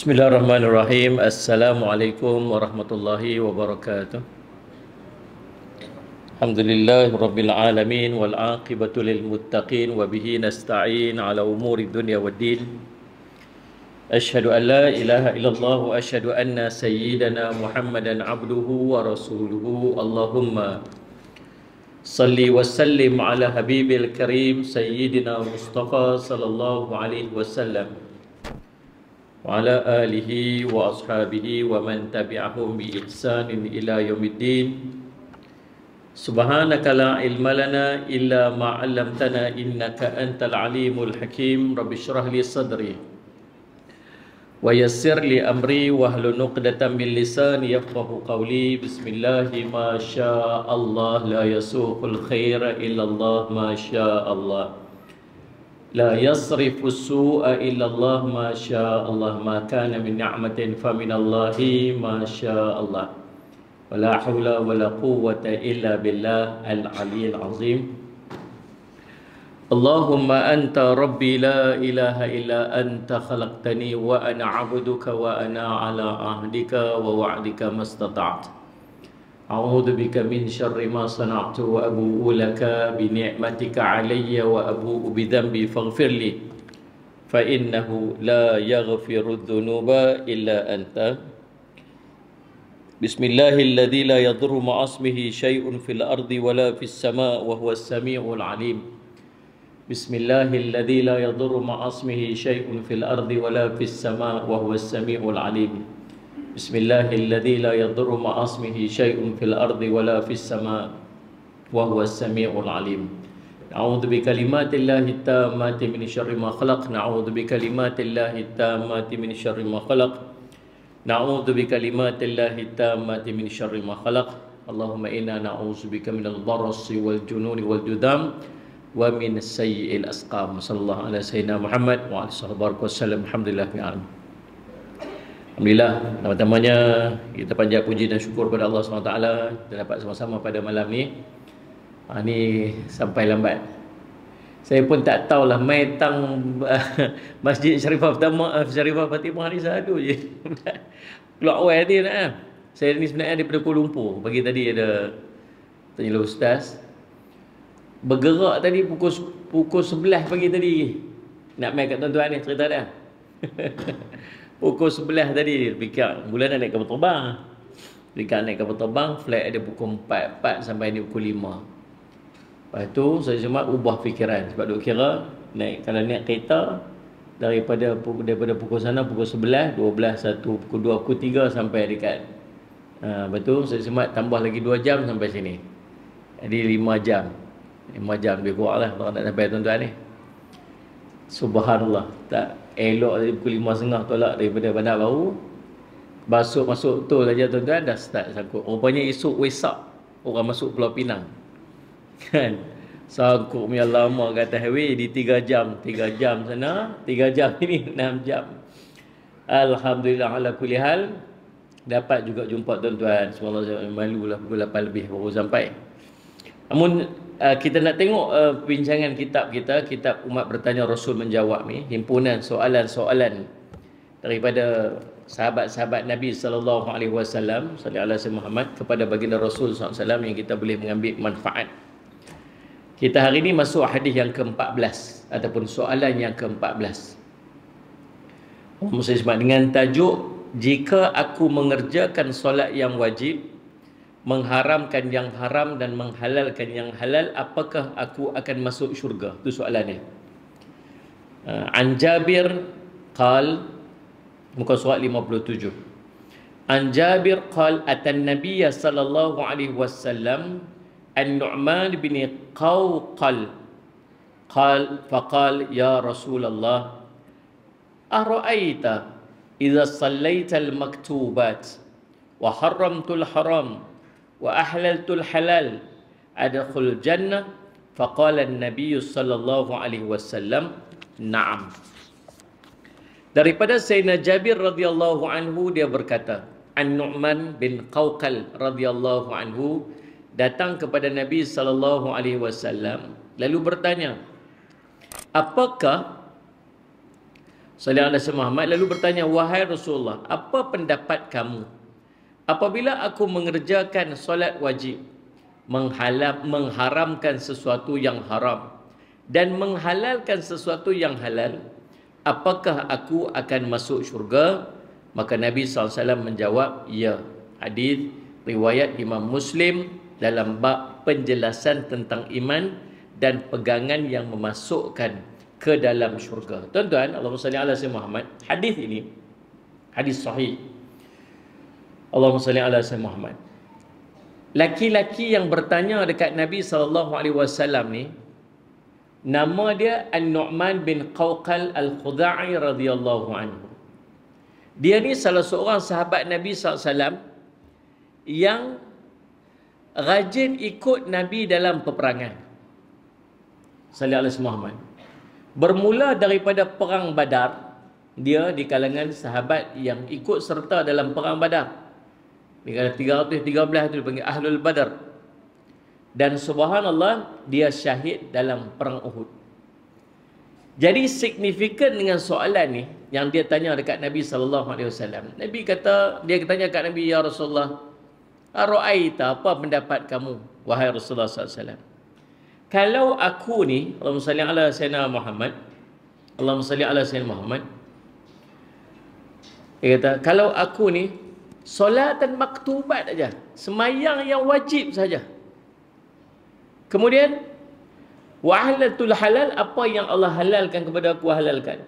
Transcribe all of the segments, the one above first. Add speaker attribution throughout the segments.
Speaker 1: Bismillahirrahmanirrahim. Assalamualaikum warahmatullahi wabarakatuh. Alhamdulillah rabbil alamin wal aqibatu lil muttaqin wa bihi nasta'in ala umuri dunya waddin. Ashhadu an la ilaha illallah wa ashhadu anna sayyidana Muhammadan abduhu wa rasuluhu. Allahumma salli wa sallim ala habibil karim sayyidina Mustafa sallallahu alaihi wasallam. وعلى آله وأصحابه ومن تبعهم بإحسان إلى يوم الدين سبحانك لا علم لنا إلا ما علمتنا إنك أنت العليم الحكيم رب اشرح لي صدري ويسر لي أمري واهل نقدة من لساني يفقه قولي بسم الله ما شاء الله لا يسوق الخير إلا الله ما شاء الله La yasrifu su'a illa Allah ma syaa Allah ma kana min ni'matin fa min Allahi ma syaa Allah. Wala haula wala quwwata illa billah al-aliyyil azim. Allahumma anta rabbi la ilaha illa anta khalaqtani wa ana 'abduka wa ana 'ala 'ahdika wa wa'dika mastata'tu. أعوذ بك من شر ما صنعت وأبوء لك بنعمتك علي وأبوء بذنبي فاغفر لي. فإنه لا يغفر الذنوب إلا أنت. بسم الله الذي لا يضر مع اسمه شيء في الأرض ولا في السماء وهو السميع العليم. بسم الله الذي لا يضر مع اسمه شيء في الأرض ولا في السماء وهو السميع العليم. بسم الله الذي لا يضر مع اسمه شيء في الأرض ولا في السماء وهو السميع العليم. نعوذ بكلمات الله التامات من شر ما خلق. نعوذ بكلمات الله التامات من شر ما خلق. نعوذ بكلمات الله التامات من شر ما خلق. اللهم إنا نعوذ بك من البرص والجنون والجذام ومن السيء الأسقام. صلى الله على سيدنا محمد وعلى صحبه وسلم. الحمد لله في العالمين. Alhamdulillah, pertama-tamanya kita panjat puji dan syukur kepada Allah SWT kita dapat sama-sama pada malam ni. Ha, ni sampai lambat. Saya pun tak tahulah mai tang Masjid Syarifah pertama uh, Syarifah Fatimah ni satu je. Keluar awal tadi nak. Eh. Saya ni sebenarnya daripada Kuala Lumpur. Pagi tadi ada tanya ustaz. Bergerak tadi pukul pukul 11 pagi tadi. Nak mai kat tuan-tuan ni cerita dah. Pukul sebelah tadi fikir bulan naik kapal terbang. Fikir naik kapal terbang, flight ada pukul 4, 4 sampai ni pukul 5. Lepas tu saya cuma ubah fikiran sebab duk kira naik kalau naik kereta daripada daripada pukul sana pukul 11, 12, 1, pukul 2, pukul 3 sampai dekat. Ha, betul saya cuma tambah lagi 2 jam sampai sini. Jadi 5 jam. 5 jam lebih kurang lah kalau nak sampai tuan-tuan ni. Subhanallah. Tak elok dari pukul lima setengah tolak daripada bandar baru masuk masuk tu saja tuan-tuan dah start sangkut. Rupanya esok wesak orang masuk Pulau Pinang. Kan? Sangkut punya lama kata highway di 3 jam 3 jam sana 3 jam ini 6 jam. Alhamdulillah ala kulli hal dapat juga jumpa tuan-tuan. Semoga saya malu lah pukul 8 lebih baru sampai. Namun uh, kita nak tengok uh, bincangan kitab kita, kitab Umat Bertanya Rasul Menjawab ni, himpunan soalan-soalan daripada sahabat-sahabat Nabi sallallahu alaihi wasallam sallallahu alaihi Muhammad kepada baginda Rasul sallallahu alaihi wasallam yang kita boleh mengambil manfaat. Kita hari ini masuk hadis yang ke-14 ataupun soalan yang ke-14. Muslim dengan tajuk jika aku mengerjakan solat yang wajib mengharamkan yang haram dan menghalalkan yang halal apakah aku akan masuk syurga? Itu soalannya. Uh, an Jabir qal muka surat 57 an Jabir qal atan Nabiy sallallahu alaihi wasallam an Nu'man bin Qawqal qal faqal ya Rasulullah ara'aita idza sallaita al-maktubat wa haramtu al-haram wa ahlaltul halal adkhul jannah? Faqala an-nabiy sallallahu alaihi wasallam na'am. Daripada sayyidina jabir radhiyallahu anhu dia berkata an-nu'man bin qawqal radhiyallahu anhu datang kepada nabi sallallahu alaihi wasallam lalu bertanya apakah sallallahu alaihi Muhammad lalu bertanya wahai rasulullah apa pendapat kamu apabila aku mengerjakan solat wajib menghalam mengharamkan sesuatu yang haram dan menghalalkan sesuatu yang halal apakah aku akan masuk syurga maka Nabi SAW menjawab ya hadis riwayat Imam Muslim dalam bab penjelasan tentang iman dan pegangan yang memasukkan ke dalam syurga. Tuan-tuan, Allahumma salli ala Muhammad. Hadis ini hadis sahih. Allahumma salli ala sayyidina Muhammad. Laki-laki yang bertanya dekat Nabi sallallahu alaihi wasallam ni nama dia An-Nu'man bin Qawqal Al-Khudai radhiyallahu anhu. Dia ni salah seorang sahabat Nabi sallallahu alaihi wasallam yang rajin ikut Nabi dalam peperangan. Sallallahu alaihi Muhammad bermula daripada perang Badar dia di kalangan sahabat yang ikut serta dalam perang Badar di kalangan 313 itu dipanggil Ahlul Badar. Dan subhanallah dia syahid dalam perang Uhud. Jadi signifikan dengan soalan ni yang dia tanya dekat Nabi sallallahu alaihi wasallam. Nabi kata dia tanya dekat Nabi ya Rasulullah Ara'aita apa pendapat kamu wahai Rasulullah sallallahu alaihi wasallam? Kalau aku ni Allahumma salli ala sayyidina Muhammad Allahumma salli ala sayyidina Muhammad dia kata kalau aku ni solat dan maktubat aja semayang yang wajib saja kemudian wahalatul halal apa yang Allah halalkan kepada aku halalkan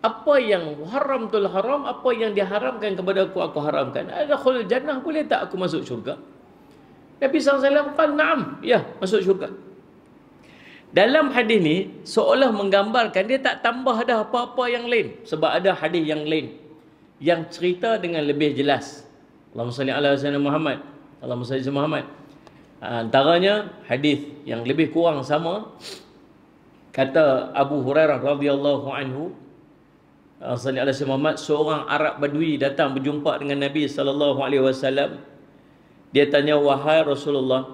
Speaker 1: apa yang haram tul haram apa yang diharamkan kepada aku aku haramkan ada khul jannah boleh tak aku masuk syurga Nabi SAW kata, naam, ya, masuk syurga. Dalam hadis ni, seolah menggambarkan dia tak tambah dah apa-apa yang lain. Sebab ada hadis yang lain. Yang cerita dengan lebih jelas. Allahumma salli ala sayyidina Muhammad. Allahumma salli ala Muhammad. Ha, antaranya, hadis yang lebih kurang sama. Kata Abu Hurairah radhiyallahu anhu. Allahumma salli ala sayyidina Muhammad. Seorang Arab Badui datang berjumpa dengan Nabi sallallahu alaihi wasallam. Dia tanya, wahai Rasulullah,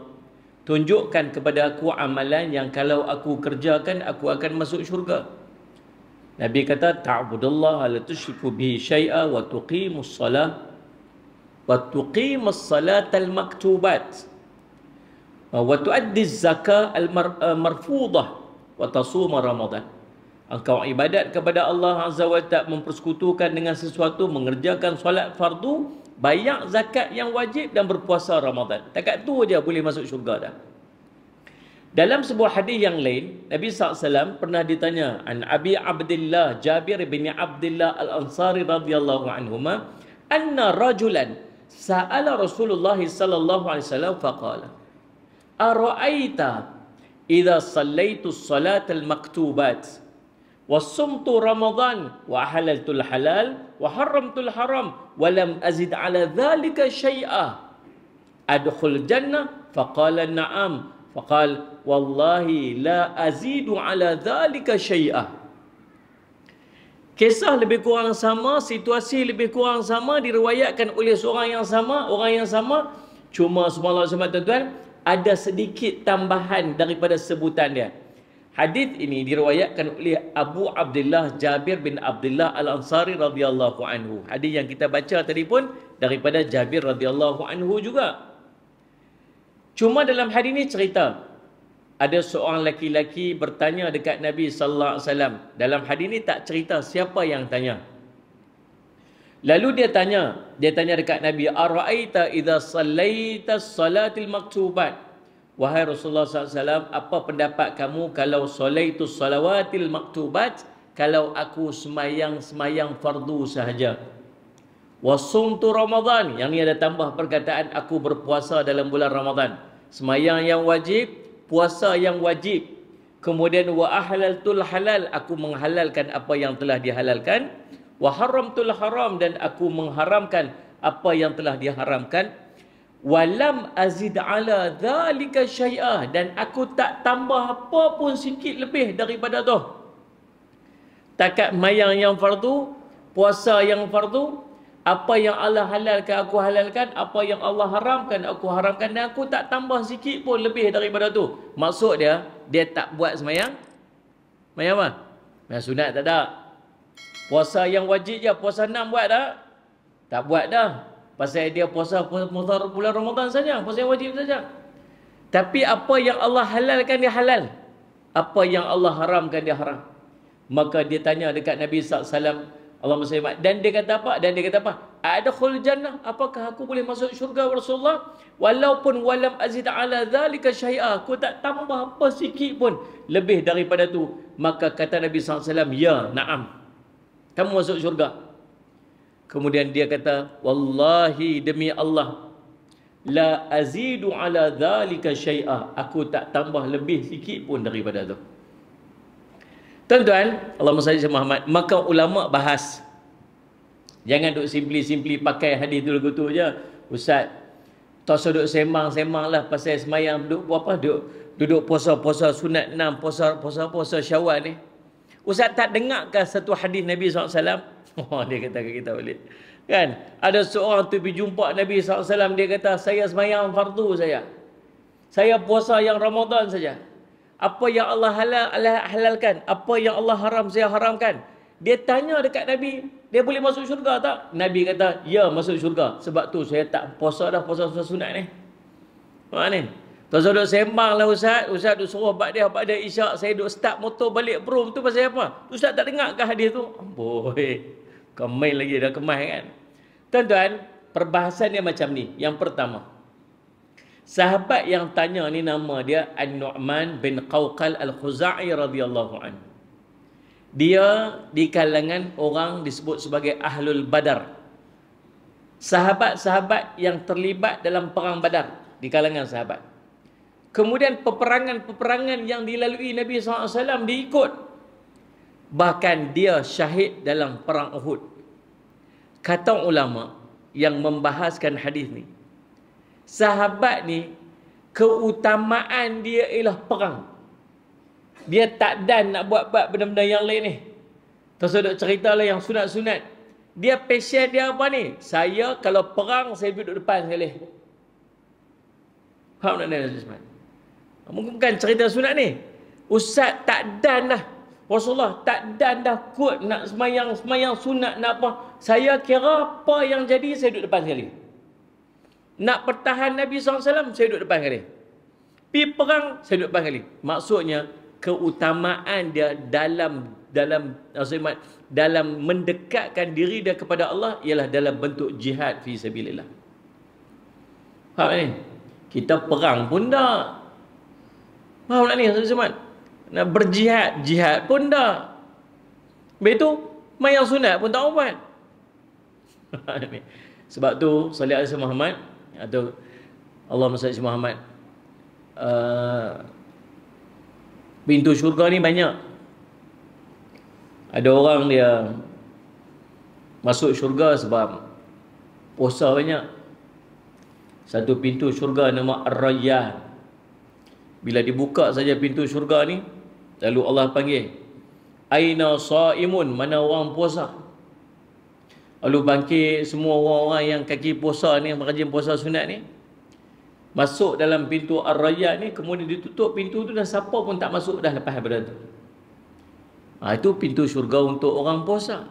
Speaker 1: tunjukkan kepada aku amalan yang kalau aku kerjakan, aku akan masuk syurga. Nabi kata, ta'budullah ala tushriku bihi syai'a wa tuqimus salah wa tuqimus salat al-maktubat wa tuaddi zakah al-marfudah wa tasuma ramadan. Engkau ibadat kepada Allah Azza wa Ta'ala mempersekutukan dengan sesuatu mengerjakan solat fardu bayar zakat yang wajib dan berpuasa Ramadan. Takat tu aja boleh masuk syurga dah. Dalam sebuah hadis yang lain, Nabi SAW pernah ditanya an Abi Abdullah Jabir bin Abdullah Al Ansari radhiyallahu anhuma anna rajulan sa'ala Rasulullah sallallahu alaihi wasallam faqala ara'aita idza sallaitu as-salat al-maktubat wa sumtu ramadan wa halaltu al-halal wa haramtu al-haram wa lam azid ala dhalika shay'a adkhul jannah faqala na'am فقال والله لا أزيد على ذلك شيئا Kisah lebih kurang sama, situasi lebih kurang sama diriwayatkan oleh seorang yang sama, orang yang sama. Cuma semalam sama tuan-tuan, ada sedikit tambahan daripada sebutan dia. Hadis ini diriwayatkan oleh Abu Abdullah Jabir bin Abdullah Al-Ansari radhiyallahu anhu. Hadis yang kita baca tadi pun daripada Jabir radhiyallahu anhu juga. Cuma dalam hadis ini cerita ada seorang laki-laki bertanya dekat Nabi sallallahu alaihi wasallam. Dalam hadis ini tak cerita siapa yang tanya. Lalu dia tanya, dia tanya dekat Nabi, "Ara'aita idza sallaita salatil maktubat?" Wahai Rasulullah SAW, apa pendapat kamu kalau solaitu salawatil maktubat, kalau aku semayang-semayang fardu sahaja. Wasumtu Ramadan, yang ni ada tambah perkataan aku berpuasa dalam bulan Ramadan. Semayang yang wajib, puasa yang wajib. Kemudian wa ahlaltul halal, aku menghalalkan apa yang telah dihalalkan. Wa haramtul haram dan aku mengharamkan apa yang telah diharamkan walam azid ala dhalika syai'ah dan aku tak tambah apa pun sikit lebih daripada tu takat mayang yang fardu puasa yang fardu apa yang Allah halalkan aku halalkan apa yang Allah haramkan aku haramkan dan aku tak tambah sikit pun lebih daripada tu maksud dia dia tak buat semayang semayang apa semayang sunat tak ada Puasa yang wajib je, puasa enam buat tak? Tak buat dah. Pasal dia puasa puasa bulan Ramadan saja, puasa yang wajib saja. Tapi apa yang Allah halalkan dia halal. Apa yang Allah haramkan dia haram. Maka dia tanya dekat Nabi SAW, Allahumma salli dan dia kata apa? Dan dia kata apa? Ada khul jannah, apakah aku boleh masuk syurga Rasulullah? Walaupun walam azid ala dhalika syai'a, aku tak tambah apa sikit pun lebih daripada tu. Maka kata Nabi SAW, ya, na'am. Kamu masuk syurga. Kemudian dia kata, wallahi demi Allah, la azidu ala dhalika syai'a. Aku tak tambah lebih sikit pun daripada tu. Tuan-tuan, Allah SWT Muhammad, maka ulama bahas. Jangan duk simply-simply pakai hadis tu lagu tu je. Ustaz, tak usah duk semang-semang lah pasal semayang duduk apa duduk duduk puasa-puasa sunat enam puasa puasa puasa syawal ni. Ustaz tak dengarkah satu hadis Nabi SAW? Oh, dia kata ke kita balik. Kan? Ada seorang tu pergi jumpa Nabi SAW. Dia kata, saya semayang fardu saya. Saya puasa yang Ramadan saja apa yang Allah halal halalkan apa yang Allah haram saya haramkan dia tanya dekat Nabi dia boleh masuk syurga tak Nabi kata ya masuk syurga sebab tu saya tak puasa dah puasa sunat ni mana ni Tuan duduk sembang lah Ustaz. Ustaz duduk suruh bak dia, bak dia isyak. Saya duduk start motor balik bro. Tu pasal apa? Ustaz tak dengar ke hadis tu? Boy. Kemai lagi dah kemai kan? Tuan-tuan, perbahasan dia macam ni. Yang pertama. Sahabat yang tanya ni nama dia An-Nu'man bin Qawqal Al-Khuza'i radhiyallahu an. Dia di kalangan orang disebut sebagai Ahlul Badar. Sahabat-sahabat yang terlibat dalam perang Badar di kalangan sahabat. Kemudian peperangan-peperangan yang dilalui Nabi SAW diikut. Bahkan dia syahid dalam perang Uhud. Kata ulama yang membahaskan hadis ni sahabat ni keutamaan dia ialah perang. Dia tak dan nak buat-buat benda-benda yang lain ni. Terus ada cerita lah yang sunat-sunat. Dia passion dia apa ni? Saya kalau perang saya duduk depan sekali. Faham tak ni? Mungkin bukan cerita sunat ni. Ustaz tak dan dah. Rasulullah tak dan dah kuat nak semayang semayang sunat nak apa. Saya kira apa yang jadi saya duduk depan sekali. Nak pertahan Nabi SAW, saya duduk depan kali. Pi perang, saya duduk depan kali. Maksudnya, keutamaan dia dalam dalam maksudnya, dalam mendekatkan diri dia kepada Allah ialah dalam bentuk jihad fi sabilillah. Faham ni? Kita perang pun tak. Faham tak ni? Sahabat? Nak berjihad, jihad pun tak. Lepas tu, mayang sunat pun tak ubat. Sebab tu, salih alaihi Muhammad, atau Allah Salli Muhammad uh, pintu syurga ni banyak. Ada orang dia masuk syurga sebab puasa banyak. Satu pintu syurga nama Ar-Rayyan. Bila dibuka saja pintu syurga ni lalu Allah panggil Aina sa'imun? Mana orang puasa Lalu bangkit semua orang-orang yang kaki puasa ni, yang rajin puasa sunat ni. Masuk dalam pintu Ar-Raya ni, kemudian ditutup pintu tu dan siapa pun tak masuk dah lepas daripada tu. Ha, itu pintu syurga untuk orang puasa.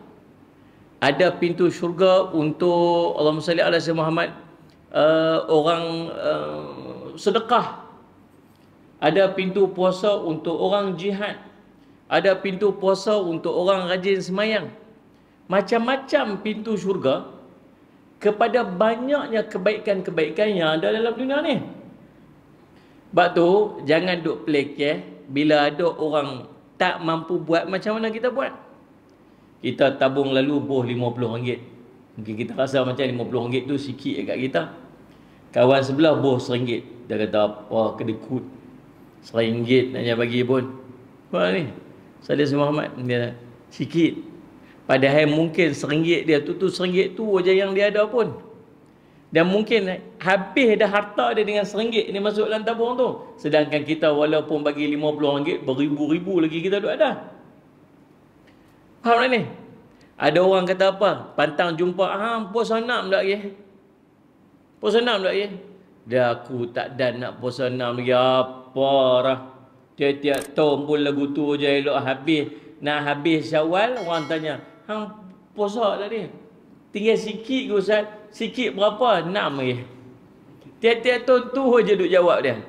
Speaker 1: Ada pintu syurga untuk Allah Salli ala Muhammad uh, orang uh, sedekah. Ada pintu puasa untuk orang jihad. Ada pintu puasa untuk orang rajin semayang macam-macam pintu syurga kepada banyaknya kebaikan-kebaikan yang ada dalam dunia ni. Sebab tu, jangan duk pelekeh bila ada orang tak mampu buat macam mana kita buat. Kita tabung lalu boh RM50. Mungkin kita rasa macam RM50 tu sikit dekat kita. Kawan sebelah boh RM1. Dia kata, wah kedekut. RM1 nak bagi pun. Apa ni? Salih Muhammad. Dia sikit. Padahal mungkin seringgit dia tu tu seringgit tu aja yang dia ada pun. Dan mungkin habis dah harta dia dengan seringgit ni masuk dalam tabung tu. Sedangkan kita walaupun bagi lima puluh ringgit, beribu-ribu lagi kita duk ada. Faham tak ni? Ada orang kata apa? Pantang jumpa, ah, puasa enam tak lagi? Puasa enam tak lagi? Dia aku tak dan nak puasa enam lagi. Apa lah? Tiap-tiap tahun pun lagu tu je elok habis. Nak habis syawal, orang tanya, hang puasa tadi. Tinggal sikit ke Ustaz? Sikit berapa? Enam lagi. Tiap-tiap tahun tu je duk jawab dia.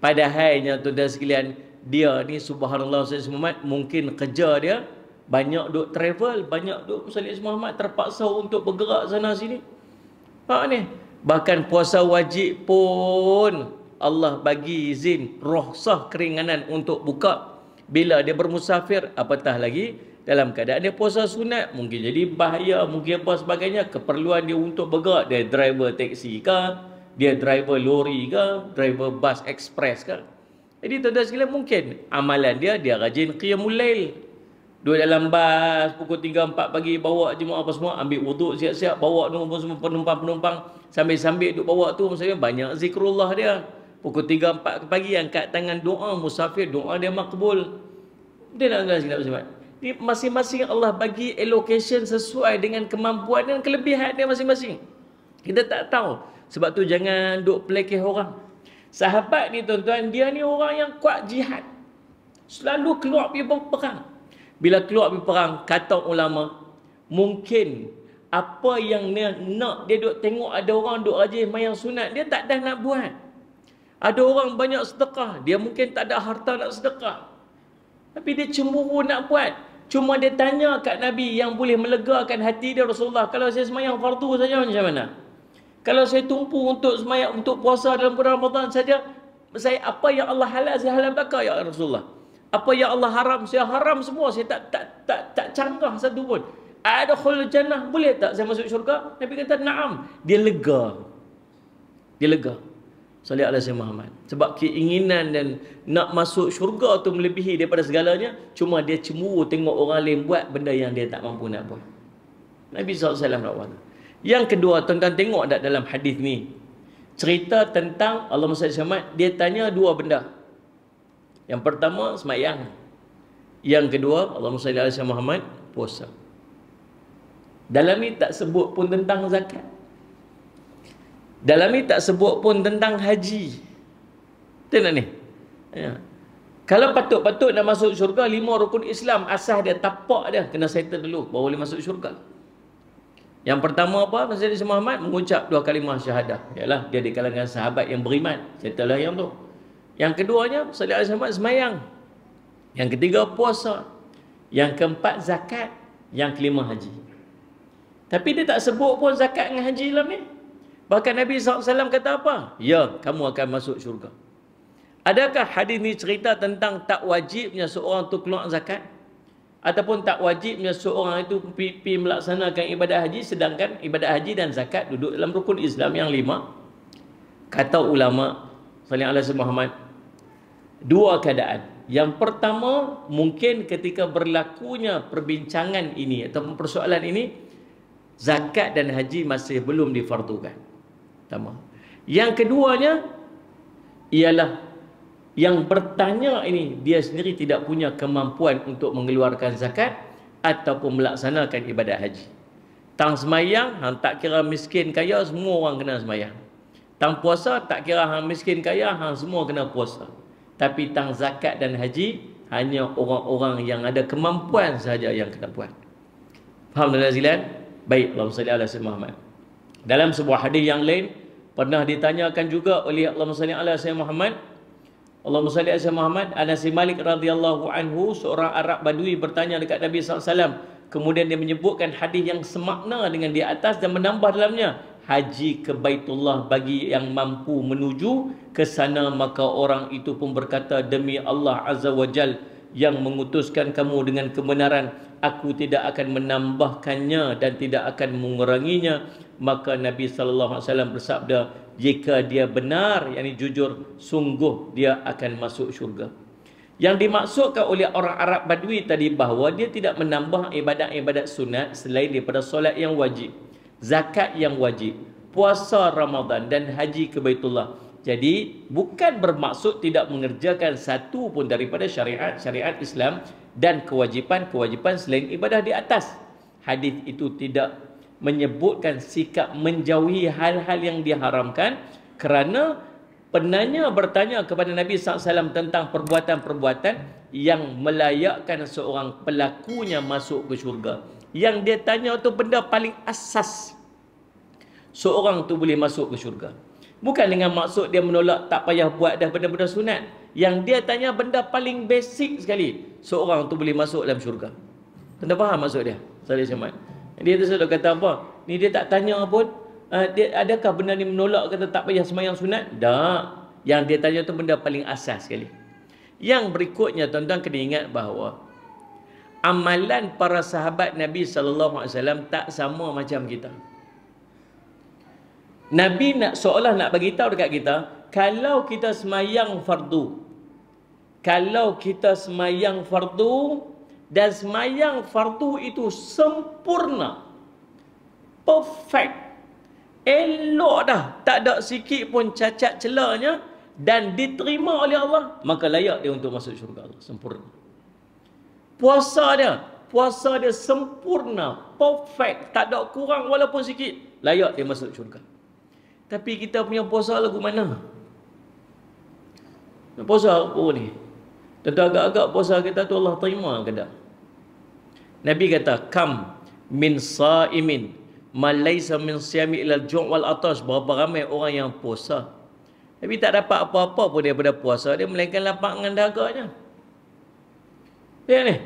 Speaker 1: Padahalnya tuan-tuan sekalian, dia ni subhanallah Ustaz Muhammad mungkin kerja dia banyak duk travel, banyak duk Ustaz Muhammad terpaksa untuk bergerak sana sini. Ha ni. Bahkan puasa wajib pun Allah bagi izin rohsah keringanan untuk buka bila dia bermusafir apatah lagi dalam keadaan dia puasa sunat mungkin jadi bahaya mungkin apa sebagainya keperluan dia untuk bergerak dia driver taksi ke dia driver lori ke driver bus express ke jadi tuan-tuan sekalian mungkin amalan dia dia rajin qiyamul lail Duduk dalam bas pukul 3 4 pagi bawa jemaah apa semua ambil wuduk siap-siap bawa semua penumpang-penumpang sambil-sambil duk bawa tu maksudnya banyak zikrullah dia. Pukul 3 4 pagi angkat tangan doa musafir doa dia makbul. Dia nak tak sebab. Masing-masing Allah bagi allocation sesuai dengan kemampuan dan kelebihan dia masing-masing. Kita tak tahu. Sebab tu jangan duk pelekeh orang. Sahabat ni tuan-tuan, dia ni orang yang kuat jihad. Selalu keluar pergi berperang. Bila keluar pergi perang, kata ulama, mungkin apa yang dia nak, dia duk tengok ada orang duk rajin mayang sunat, dia tak dah nak buat. Ada orang banyak sedekah, dia mungkin tak ada harta nak sedekah. Tapi dia cemburu nak buat. Cuma dia tanya kat Nabi yang boleh melegakan hati dia Rasulullah, kalau saya semayang fardu saja macam mana? Kalau saya tumpu untuk semayang, untuk puasa dalam bulan Ramadan saja, saya apa yang Allah halal, saya halal bakar ya Rasulullah. Apa yang Allah haram saya haram semua saya tak tak tak tak canggah satu pun. Ada jannah boleh tak saya masuk syurga? Nabi kata na'am. Dia lega. Dia lega Salih ala Sayyid Muhammad Sebab keinginan dan nak masuk syurga tu melebihi daripada segalanya Cuma dia cemburu tengok orang lain buat benda yang dia tak mampu nak buat Nabi SAW Yang kedua tuan-tuan tengok tak dalam hadis ni Cerita tentang Allah Muhammad Dia tanya dua benda yang pertama semayang. Yang kedua Allah Muhammad puasa. Dalam ni tak sebut pun tentang zakat. Dalam ni tak sebut pun tentang haji. Tengok ni. Ya. Kalau patut-patut nak masuk syurga lima rukun Islam asas dia tapak dia kena settle dulu baru boleh masuk syurga. Yang pertama apa Nabi Muhammad mengucap dua kalimah syahadah. Yalah dia di kalangan sahabat yang beriman. Settle lah yang tu. Yang keduanya, salih alaihi wasallam semayang. Yang ketiga, puasa. Yang keempat, zakat. Yang kelima, haji. Tapi dia tak sebut pun zakat dengan haji dalam ni. Bahkan Nabi SAW kata apa? Ya, kamu akan masuk syurga. Adakah hadis ni cerita tentang tak wajibnya seorang tu keluar zakat? Ataupun tak wajibnya seorang itu pergi melaksanakan ibadah haji sedangkan ibadah haji dan zakat duduk dalam rukun Islam yang lima? Kata ulama' Salih alaihi Muhammad Dua keadaan Yang pertama Mungkin ketika berlakunya perbincangan ini Atau persoalan ini Zakat dan haji masih belum difardukan Pertama Yang keduanya Ialah Yang bertanya ini Dia sendiri tidak punya kemampuan Untuk mengeluarkan zakat Ataupun melaksanakan ibadat haji Tang semayang Tak kira miskin kaya Semua orang kena semayang Tang puasa tak kira hang miskin kaya, hang semua kena puasa. Tapi tang zakat dan haji hanya orang-orang yang ada kemampuan sahaja yang kena buat. Faham tuan Zilan? Baik, Allahumma salli ala Muhammad. Dalam sebuah hadis yang lain pernah ditanyakan juga oleh Allahumma salli ala sayyidina Muhammad. Allahumma salli ala Muhammad. Anas Malik radhiyallahu anhu seorang Arab Badui bertanya dekat Nabi wasallam. Kemudian dia menyebutkan hadis yang semakna dengan di atas dan menambah dalamnya. Haji ke Baitullah bagi yang mampu menuju ke sana maka orang itu pun berkata demi Allah Azza wa Jal yang mengutuskan kamu dengan kebenaran aku tidak akan menambahkannya dan tidak akan menguranginya maka Nabi sallallahu alaihi wasallam bersabda jika dia benar yakni jujur sungguh dia akan masuk syurga yang dimaksudkan oleh orang Arab Badui tadi bahawa dia tidak menambah ibadat-ibadat sunat selain daripada solat yang wajib zakat yang wajib, puasa Ramadan dan haji ke Baitullah. Jadi bukan bermaksud tidak mengerjakan satu pun daripada syariat-syariat Islam dan kewajipan-kewajipan selain ibadah di atas. Hadis itu tidak menyebutkan sikap menjauhi hal-hal yang diharamkan kerana penanya bertanya kepada Nabi SAW tentang perbuatan-perbuatan yang melayakkan seorang pelakunya masuk ke syurga. Yang dia tanya tu benda paling asas. Seorang tu boleh masuk ke syurga. Bukan dengan maksud dia menolak tak payah buat dah benda-benda sunat. Yang dia tanya benda paling basic sekali. Seorang tu boleh masuk dalam syurga. Tanda faham maksud dia? Salih Syamad. Dia tu sudah kata apa? Ni dia tak tanya pun. Uh, dia, adakah benda ni menolak kata tak payah semayang sunat? Tak. Yang dia tanya tu benda paling asas sekali. Yang berikutnya tuan-tuan kena ingat bahawa amalan para sahabat Nabi sallallahu alaihi wasallam tak sama macam kita. Nabi nak seolah nak bagi tahu dekat kita, kalau kita semayang fardu, kalau kita semayang fardu dan semayang fardu itu sempurna, perfect, elok dah, tak ada sikit pun cacat celahnya dan diterima oleh Allah, maka layak dia untuk masuk syurga Allah, sempurna. Puasa dia, puasa dia sempurna, perfect, tak ada kurang walaupun sikit, layak dia masuk syurga. Tapi kita punya puasa lagu mana? Puasa apa ni? Tentu agak-agak puasa kita tu Allah terima tak? Nabi kata, Kam min sa'imin malaysa min siyami ilal ju' wal atas. Berapa ramai orang yang puasa. Tapi tak dapat apa-apa pun daripada puasa. Dia melainkan lapang dengan daganya. Lihat ni.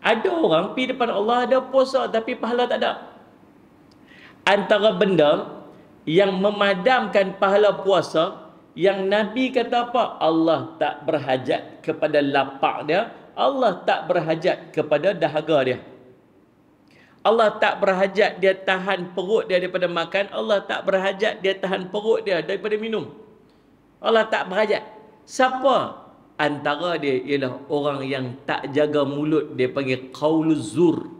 Speaker 1: Ada orang pergi depan Allah ada puasa tapi pahala tak ada. Antara benda yang memadamkan pahala puasa yang Nabi kata apa? Allah tak berhajat kepada lapak dia. Allah tak berhajat kepada dahaga dia. Allah tak berhajat dia tahan perut dia daripada makan. Allah tak berhajat dia tahan perut dia daripada minum. Allah tak berhajat. Siapa? Antara dia ialah orang yang tak jaga mulut. Dia panggil qauluz zur.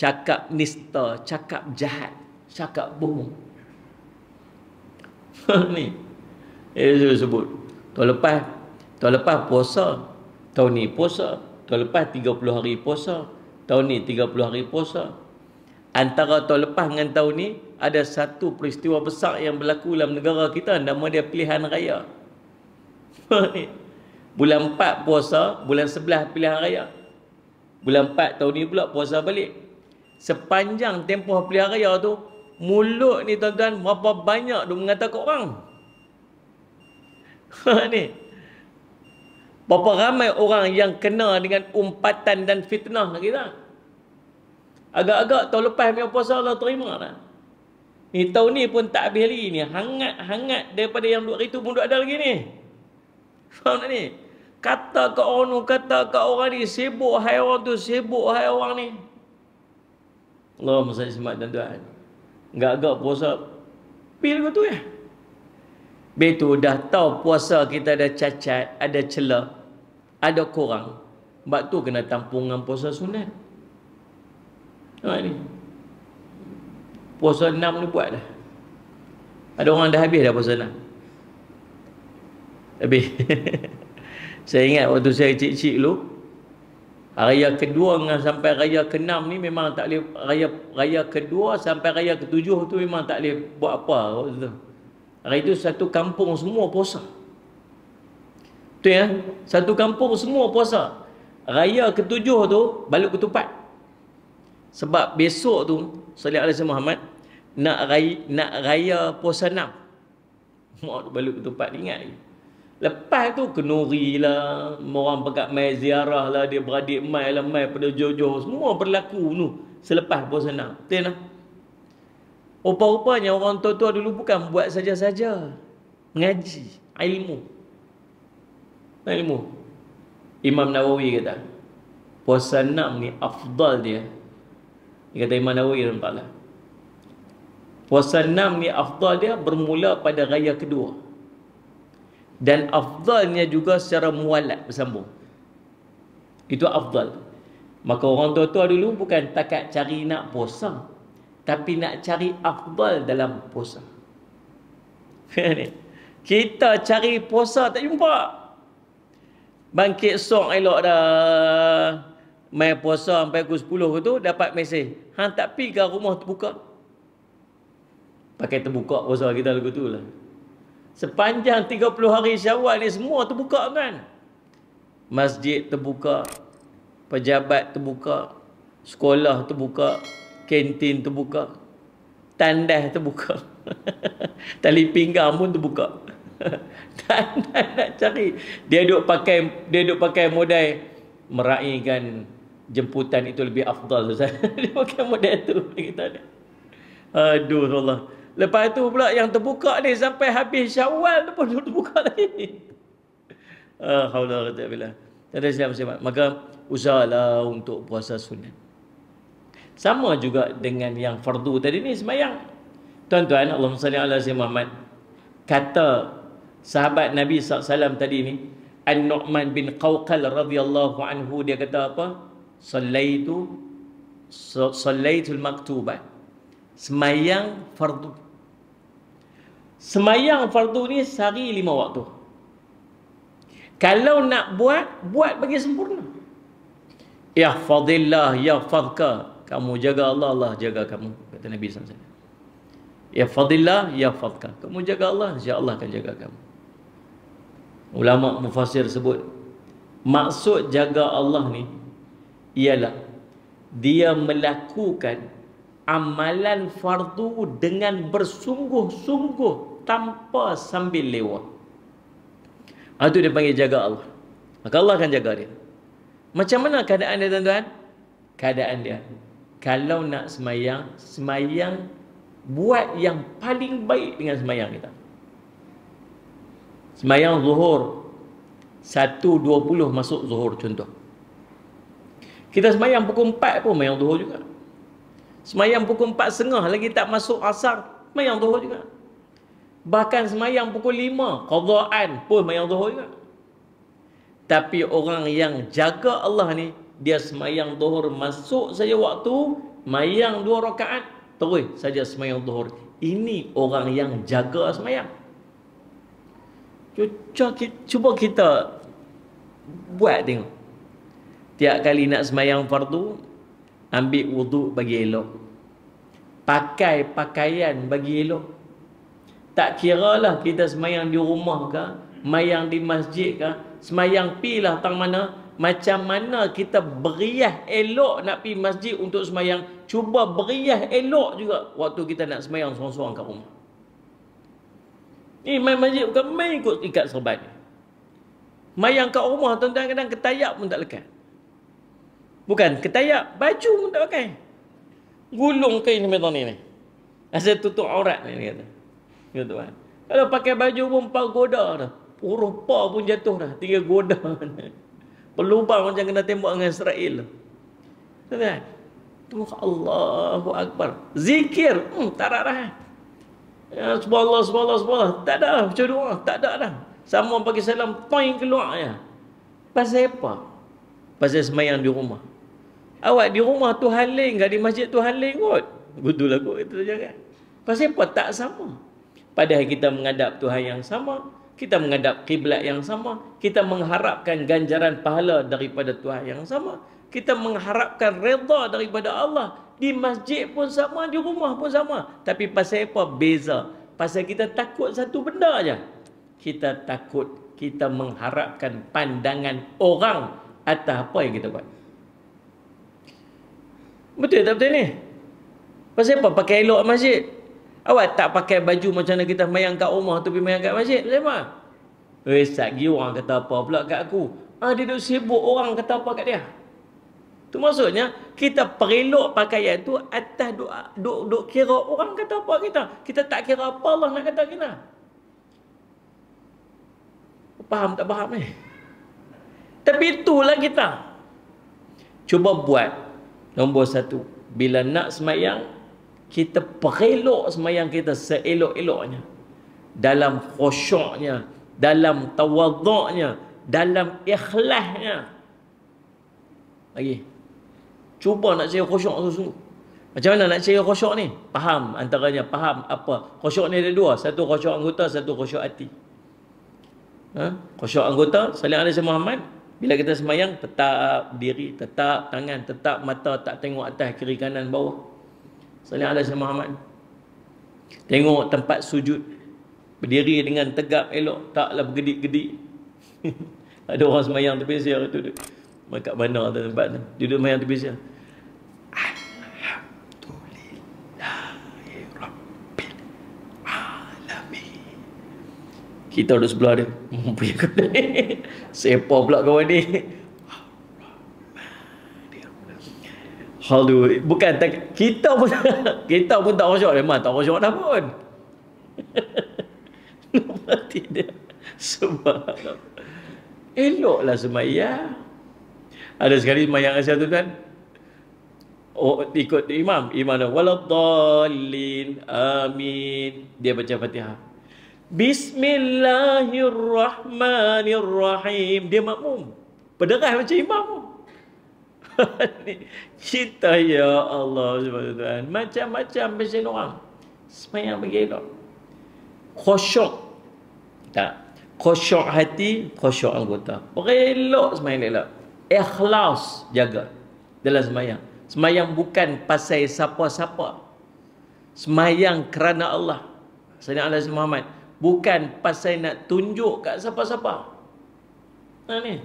Speaker 1: Cakap nista, cakap jahat cakap bohong. ni. Eh saya sebut. Tahun lepas, tahun lepas puasa. Tahun ni puasa. Tahun lepas 30 hari puasa. Tahun ni 30 hari puasa. Antara tahun lepas dengan tahun ni ada satu peristiwa besar yang berlaku dalam negara kita nama dia pilihan raya. Bulan 4 puasa, bulan 11 pilihan raya. Bulan 4 tahun ni pula puasa balik. Sepanjang tempoh pilihan raya tu mulut ni tuan-tuan berapa banyak dia mengatakan orang ni berapa ramai orang yang kena dengan umpatan dan fitnah kita? Agak-agak tahun lepas punya puasa Allah terima lah ni tahun ni pun tak habis lagi ni. Hangat-hangat daripada yang duduk itu pun duduk ada lagi ni. Faham tak ni? Kata ke orang tu kata ke orang ni sibuk hai orang tu sibuk hai orang ni. Allah masa semak tuan-tuan Enggak-enggak puasa Pil ke tu ya? Betul dah tahu puasa kita ada cacat Ada celah Ada kurang Sebab tu kena tampung dengan puasa sunat. Ha ni. Puasa enam ni buat dah. Ada orang dah habis dah puasa enam? Habis. Saya ingat waktu saya cik-cik dulu Raya kedua dengan sampai raya keenam ni memang tak boleh raya raya kedua sampai raya ketujuh tu memang tak boleh buat apa waktu tu. Hari itu satu kampung semua puasa. Tu ya, satu kampung semua puasa. Raya ketujuh tu balik ketupat. Sebab besok tu sallallahu alaihi Muhammad nak raya nak raya puasa enam. Mak balik ketupat ingat lagi. Lepas tu kenuri lah, orang pekat mai ziarah lah, dia beradik mai lah, mai pada jojo. Semua berlaku tu selepas puasa enam. Betul lah. Rupa-rupanya orang tua-tua dulu bukan buat saja-saja. Ngaji, ilmu. Ilmu. Imam Nawawi kata, puasa enam ni afdal dia. Dia kata Imam Nawawi lah. Puasa enam ni afdal dia bermula pada raya kedua dan afdalnya juga secara mualat bersambung itu afdal maka orang tua-tua dulu bukan takat cari nak puasa tapi nak cari afdal dalam puasa kita cari puasa tak jumpa bangkit sok elok dah main puasa sampai pukul 10 tu dapat mesej hang tak pi ke rumah terbuka pakai terbuka puasa kita lagu tu lah Sepanjang 30 hari syawal ni semua terbuka kan. masjid terbuka, pejabat terbuka, sekolah terbuka, kantin terbuka, tandas terbuka. Tali pinggang pun terbuka. tak, nak cari. Dia duk pakai dia duk pakai modal meraihkan jemputan itu lebih afdal dia pakai modal tu kita ada. Aduh Allah. Lepas tu pula yang terbuka ni sampai habis Syawal tu pun terbuka lagi. Ah, haula wala quwwata Ada siapa siapa. Maka usahalah untuk puasa sunat. Sama juga dengan yang fardu tadi ni semayang. Tuan-tuan, Allahumma salli ala sayyidina Muhammad. Kata sahabat Nabi SAW tadi ni, An-Nu'man bin Qawqal radhiyallahu anhu dia kata apa? Sallaitu sallaitul maktubah. Semayang fardu. Semayang fardu ni sehari lima waktu. Kalau nak buat, buat bagi sempurna. Ya fadillah, ya fadka. Kamu jaga Allah, Allah jaga kamu. Kata Nabi SAW. Ya fadillah, ya fadka. Kamu jaga Allah, insya Allah akan jaga kamu. Ulama mufasir sebut. Maksud jaga Allah ni, ialah dia melakukan amalan fardu dengan bersungguh-sungguh tanpa sambil lewat. Itu dia panggil jaga Allah. Maka Allah akan jaga dia. Macam mana keadaan dia tuan-tuan? Keadaan dia. Kalau nak semayang, semayang buat yang paling baik dengan semayang kita. Semayang zuhur. 1.20 masuk zuhur contoh. Kita semayang pukul 4 pun semayang zuhur juga. Semayang pukul 4 setengah lagi tak masuk asar. Semayang zuhur juga. Bahkan semayang pukul 5. Qadhaan pun semayang zuhur juga. Tapi orang yang jaga Allah ni. Dia semayang zuhur masuk saja waktu. Semayang dua rakaat. Terus saja semayang zuhur. Ini orang yang jaga semayang. Cuba kita buat tengok. Tiap kali nak semayang fardu, ambil wuduk bagi elok. Pakai pakaian bagi elok. Tak kira lah kita semayang di rumah ke semayang di masjid ke semayang pilah tang mana macam mana kita beriah elok nak pergi masjid untuk semayang. Cuba beriah elok juga waktu kita nak semayang seorang-seorang kat rumah ni main masjid bukan main ikut ikat serban mayang kat rumah tuan-tuan kadang ketayak pun tak lekat Bukan ketayak, baju pun tak pakai. Gulung kain macam ni ni. Asal tutup aurat ni kata. Gitu kan. Kalau pakai baju pun pak goda dah. Uruh pa pun jatuh dah. Tinggal goda. Pelubang macam kena tembak dengan Israel. Kan? Tuh Allahu Akbar. Zikir. Hmm, tak dah. Ya, subhanallah, subhanallah, subhanallah. Tak ada lah. Macam doa. Tak ada dah. Sama bagi salam. Poin keluar ya. Pasal apa? Pasal semayang di rumah. Awak di rumah tu haling ke di masjid tu haling kot. Betul lah kot itu saja kan. Pasal apa tak sama? Padahal kita menghadap Tuhan yang sama, kita menghadap kiblat yang sama, kita mengharapkan ganjaran pahala daripada Tuhan yang sama, kita mengharapkan redha daripada Allah. Di masjid pun sama, di rumah pun sama. Tapi pasal apa beza? Pasal kita takut satu benda aja. Kita takut kita mengharapkan pandangan orang atas apa yang kita buat. Betul tak betul ni? Pasal apa pakai elok masjid? Awak tak pakai baju macam mana kita mayang kat rumah tu pergi mayang kat masjid? Pasal apa? Eh, satgi orang kata apa pula kat aku? Ah, dia duduk sibuk orang kata apa kat dia? Tu maksudnya, kita perelok pakaian tu atas duk, duk, duk kira orang kata apa kita. Kita tak kira apa Allah nak kata kita. Faham tak faham ni? Tapi itulah kita. Cuba buat Nombor satu, bila nak semayang, kita perelok semayang kita seelok-eloknya. Dalam khusyuknya, dalam tawaduknya, dalam ikhlasnya. Lagi. Cuba nak cari khusyuk sungguh Macam mana nak cari khusyuk ni? Faham antaranya, faham apa? Khusyuk ni ada dua. Satu khusyuk anggota, satu khusyuk hati. Ha? Khusyuk anggota, saling alaihi Muhammad, bila kita semayang, tetap diri, tetap tangan, tetap mata, tak tengok atas, kiri, kanan, bawah. Salih Allah Muhammad. Tengok tempat sujud. Berdiri dengan tegap elok, taklah bergedik-gedik. Ada orang semayang tepi siar tu. Kat mana tu tempat tu. Duduk semayang tepi siar. Kita duduk sebelah dia. Punya kau ni. Sepa pula kawan ni. Halu, bukan tak, kita pun kita pun tak khusyuk memang tak khusyuk dah pun. Mati dia. Subhanallah. Eloklah semayang. Ada sekali semayang Asia tu kan. Oh, ikut imam. Imam dah. Waladhalin. Amin. Dia baca fatihah. Bismillahirrahmanirrahim. Dia makmum. Pederah macam imam Kita ya Allah Macam-macam macam orang. Semayang bagi elok. Khosyuk. Tak. Khosyuk hati, khosyuk anggota. Elok semayang elok. Ikhlas jaga dalam semayang. Semayang bukan pasal siapa-siapa. Semayang kerana Allah. Sayyidina Allah Muhammad. Bukan pasal nak tunjuk kat siapa-siapa. Nah ni.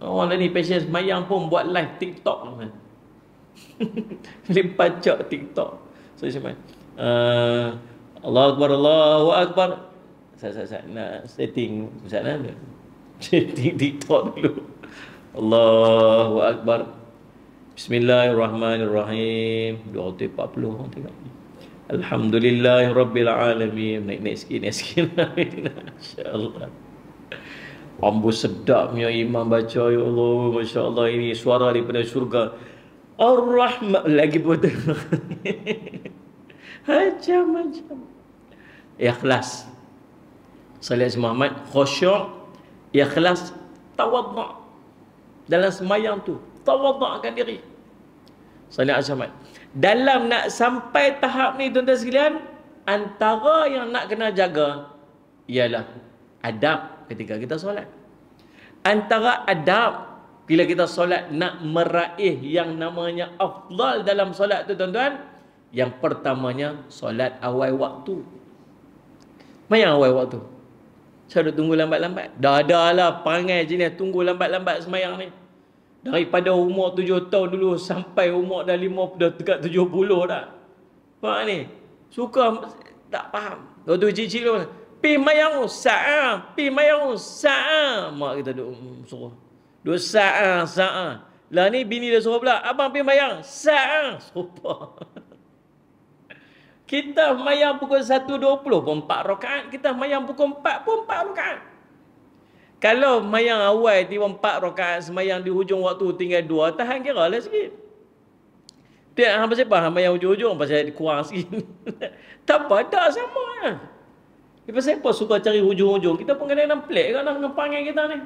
Speaker 1: Orang ni passion semayang pun buat live TikTok. Dia pacak TikTok. So, saya uh, Allah Akbar, Allahu Akbar. Saya, saya, saya nak setting. Saya nak setting TikTok dulu. Allahu Akbar. Bismillahirrahmanirrahim. 240 orang tengok. Alhamdulillah Rabbil Alamin. Naik-naik sikit, naik sikit. Masya-Allah. Ambu sedapnya imam baca ya Allah, masya-Allah ini suara daripada syurga. Ar-Rahman lagi betul. Macam-macam. Ikhlas. Salat Muhammad khusyuk, ikhlas, tawaddu. Dalam semayang tu, tawaddu'kan diri. Salat Ahmad. Dalam nak sampai tahap ni tuan-tuan sekalian, antara yang nak kena jaga ialah adab ketika kita solat. Antara adab bila kita solat nak meraih yang namanya afdal dalam solat tu tuan-tuan, yang pertamanya solat awal waktu. Mana awal waktu? Saya dah tunggu lambat-lambat. Dah ada lah pangai jenis tunggu lambat-lambat semayang ni. Daripada umur tujuh tahun dulu sampai umur dah lima, dah dekat tujuh puluh dah. Faham ni? Suka tak faham. Waktu cik-cik dulu. Pi mayang sa'a. Pi mayang sa'a. Mak kita duduk mm, suruh. Duduk sa'a, sa'a. Lah ni bini dia suruh pula. Abang pi mayang sa'a. Sumpah. Kita mayang pukul 1.20 pun 4 rakaat. Kita mayang pukul 4 pun 4 rakaat. Kalau mayang awal tiba empat rakaat semayang di hujung waktu tinggal dua, tahan kira lah sikit. Pasal apa? Hang mayang hujung-hujung pasal kurang sikit. tak apa, tak sama lah. Dia pasal apa suka cari hujung-hujung? Kita pun kena pelik kan nak panggil kita ni.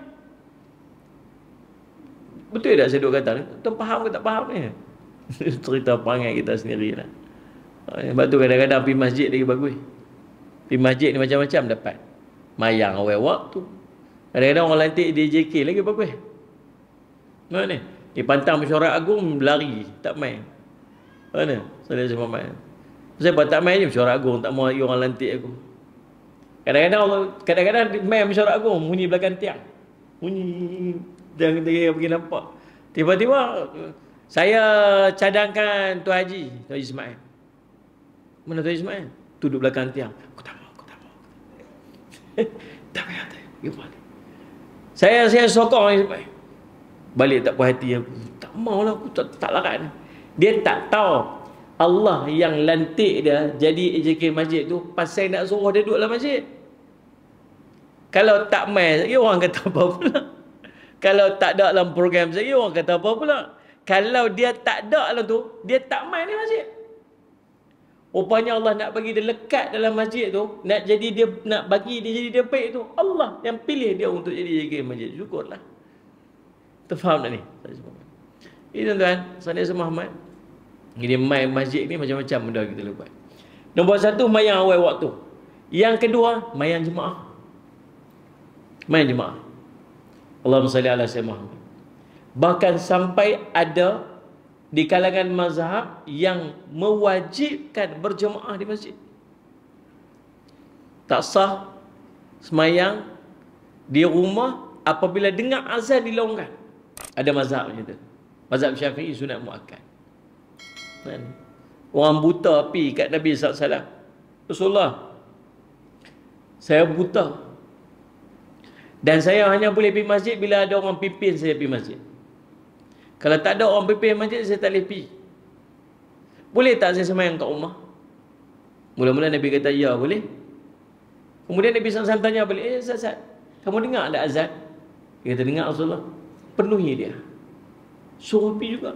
Speaker 1: Betul tak saya duk kata ni? Tuan faham ke tak faham ni? Cerita panggil kita sendiri lah. Sebab tu kadang-kadang pergi masjid lagi bagus. Pergi masjid ni macam-macam dapat. Mayang awal waktu. Kadang-kadang orang lantik di JK lagi apa-apa. Mana ni? Di pantang mesyuarat agung lari, tak main. Mana? Saya sama main. Saya tak main je mesyuarat agung, tak mau orang lantik aku. Kadang-kadang kadang-kadang main mesyuarat agung bunyi belakang tiang. Bunyi dan kita pergi nampak. Tiba-tiba saya cadangkan tu Haji, tu Haji Ismail. Mana tu Haji Ismail? Duduk belakang tiang. Aku tak mau, aku tak mau. tak payah, tak payah. Saya saya sokong ni. Balik tak puas hati aku. Tak maulah aku tak, tak larat. Dia tak tahu Allah yang lantik dia jadi AJK masjid tu pasal nak suruh dia duduk dalam masjid. Kalau tak main lagi orang kata apa pula. Kalau tak ada dalam program saya orang kata apa pula. Kalau dia tak ada dalam tu, dia tak main di masjid. Rupanya Allah nak bagi dia lekat dalam masjid tu, nak jadi dia nak bagi dia jadi dia baik tu. Allah yang pilih dia untuk jadi jaga masjid. Syukurlah. Terfaham tak ni? Ini tuan-tuan, semua Muhammad. Ini main masjid ni macam-macam benda kita lupa. Nombor satu, mayang awal waktu. Yang kedua, mayang jemaah. Mayang jemaah. Allahumma salli ala Muhammad. Bahkan sampai ada di kalangan mazhab yang mewajibkan berjemaah di masjid. Tak sah semayang di rumah apabila dengar azan dilaungkan. Ada mazhab macam tu. Mazhab Syafi'i sunat muakkad. Kan? Orang buta pi kat Nabi SAW. Rasulullah. Saya buta. Dan saya hanya boleh pergi masjid bila ada orang pimpin saya pergi masjid. Kalau tak ada orang pimpin masjid, saya tak boleh pergi. Boleh tak saya semayang kat rumah? Mula-mula Nabi kata, ya boleh. Kemudian Nabi SAW tanya balik, eh Zat, Zat, kamu dengar ada azan? Dia kata, dengar Rasulullah. Penuhi dia. Suruh pergi juga.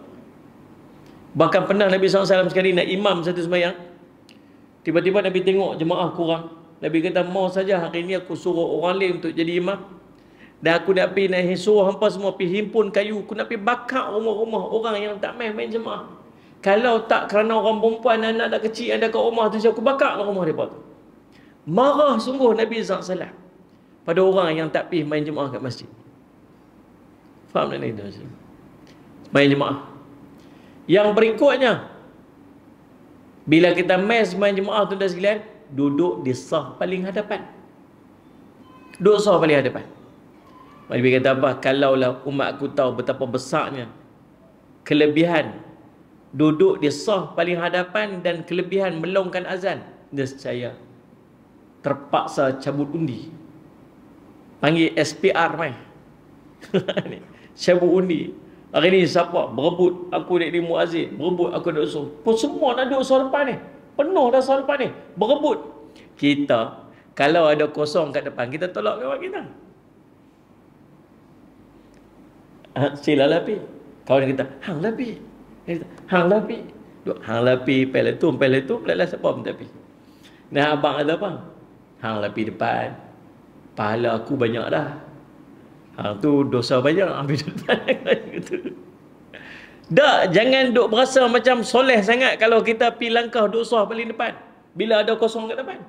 Speaker 1: Bahkan pernah Nabi SAW sekali nak imam satu semayang. Tiba-tiba Nabi tengok jemaah kurang. Nabi kata, mau saja hari ini aku suruh orang lain untuk jadi imam. Dan aku nak pergi nak suruh hampa semua pergi himpun kayu. Aku nak pergi bakar rumah-rumah orang yang tak main-main jemaah. Kalau tak kerana orang perempuan dan anak-anak kecil yang ada kat rumah tu, aku bakar rumah mereka tu. Marah sungguh Nabi SAW. Pada orang yang tak pergi main jemaah kat masjid. Faham tak ni? Main jemaah. Yang berikutnya. Bila kita main main jemaah tu dah sekalian. Duduk di sah paling hadapan. Duduk sah paling hadapan. Nabi kata apa? Kalaulah umat aku tahu betapa besarnya kelebihan duduk di sah paling hadapan dan kelebihan melongkan azan, saya terpaksa cabut undi. Panggil SPR mai. cabut undi. Hari ni siapa berebut aku nak di muazzin, berebut aku nak usul. Pun semua nak duduk sah depan ni. Penuh dah sah depan ni. Berebut. Kita kalau ada kosong kat depan, kita tolak kawan kita. Ha, silalah pi. Kawan kita, hang lah pi. Hang lah pi. Duk hang lah pi, peletum, peletum, lelah siapa pun tapi. Nah abang ada apa? Hang lah pi depan. Pahala aku banyak dah. Hang tu dosa banyak ambil depan gitu. Tak, jangan duk berasa macam soleh sangat kalau kita pi langkah dosa paling depan. Bila ada kosong kat depan.